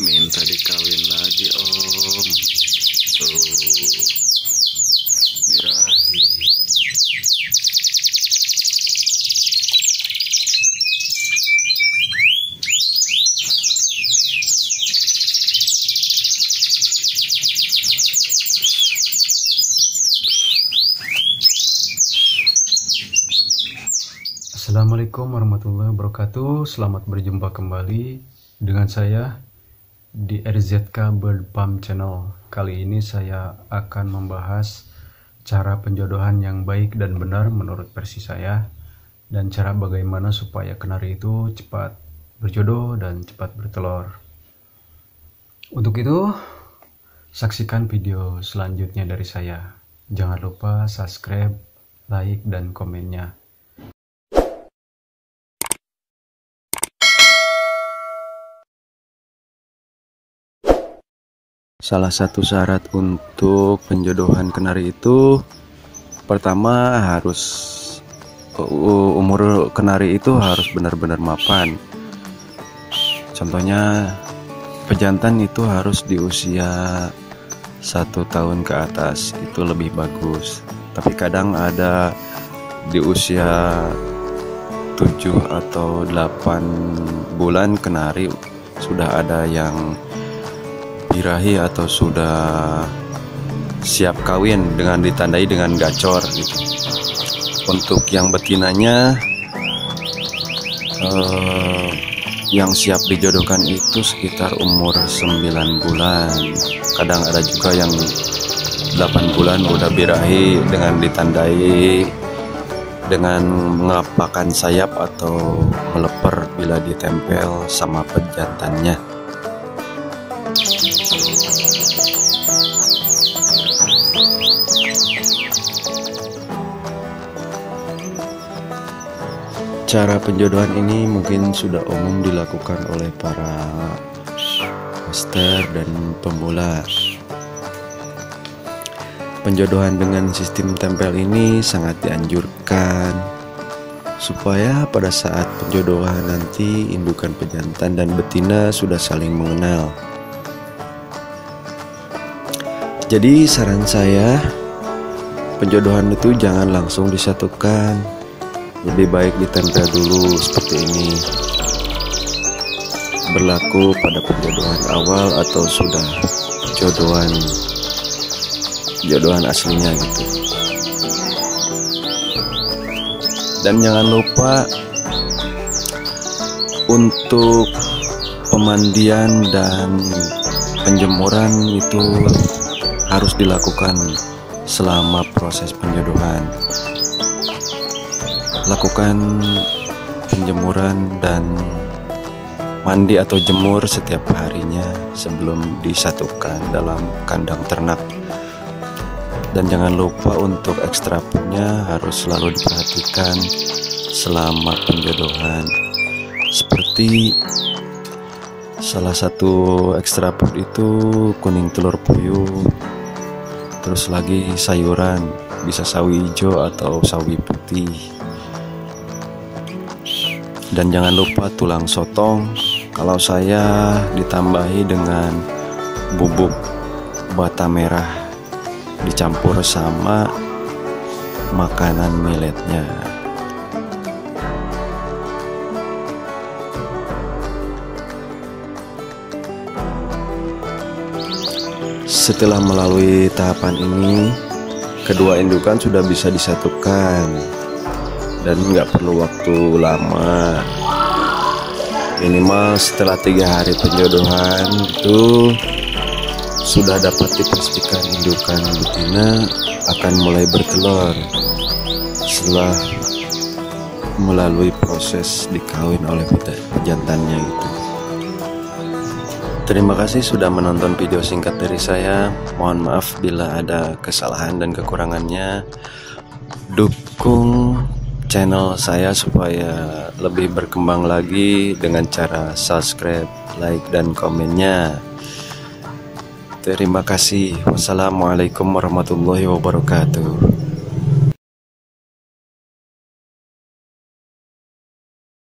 minta dikawin lagi om. Assalamualaikum warahmatullahi wabarakatuh. Selamat berjumpa kembali dengan saya di RZK Bird Palm Channel. Kali ini saya akan membahas cara penjodohan yang baik dan benar menurut versi saya Dan cara bagaimana supaya kenari itu cepat berjodoh dan cepat bertelur. Untuk itu saksikan video selanjutnya dari saya. Jangan lupa subscribe, like, dan komennya Salah satu syarat untuk penjodohan kenari itu pertama harus umur kenari itu harus benar-benar mapan. Contohnya pejantan itu harus di usia satu tahun ke atas itu lebih bagus. Tapi kadang ada di usia 7 atau 8 bulan kenari sudah ada yang birahi atau sudah siap kawin dengan ditandai dengan gacor gitu. Untuk yang betinanya eh, yang siap dijodohkan itu sekitar umur 9 bulan. Kadang ada juga yang 8 bulan udah birahi dengan ditandai dengan mengapakan sayap atau meleper bila ditempel sama pejantannya. Cara penjodohan ini mungkin sudah umum dilakukan oleh para master dan pemula. Penjodohan dengan sistem tempel ini sangat dianjurkan supaya pada saat penjodohan nanti indukan pejantan dan betina sudah saling mengenal. Jadi saran saya penjodohan itu jangan langsung disatukan. Lebih baik ditempel dulu seperti ini. Berlaku pada penjodohan awal atau sudah jodohan jodohan aslinya gitu. Dan jangan lupa untuk pemandian dan penjemuran itu harus dilakukan selama proses penjodohan. Lakukan penjemuran dan mandi atau jemur setiap harinya sebelum disatukan dalam kandang ternak. Dan jangan lupa untuk ekstra punya harus selalu diperhatikan selama penjodohan. Seperti salah satu ekstra food itu kuning telur puyuh terus lagi sayuran bisa sawi hijau atau sawi putih. Dan jangan lupa tulang sotong. Kalau saya ditambahi dengan bubuk bata merah dicampur sama makanan milletnya setelah melalui tahapan ini kedua indukan sudah bisa disatukan. Dan nggak perlu waktu lama. Minimal setelah tiga hari penjodohan itu sudah dapat dipastikan indukan betina akan mulai bertelur. Setelah melalui proses dikawin oleh pejantannya itu Terima kasih sudah menonton video singkat dari saya. Mohon maaf bila ada kesalahan dan kekurangannya. Dukung channel saya supaya lebih berkembang lagi dengan cara subscribe, like, dan komennya. Terima kasih. Wassalamualaikum warahmatullahi wabarakatuh.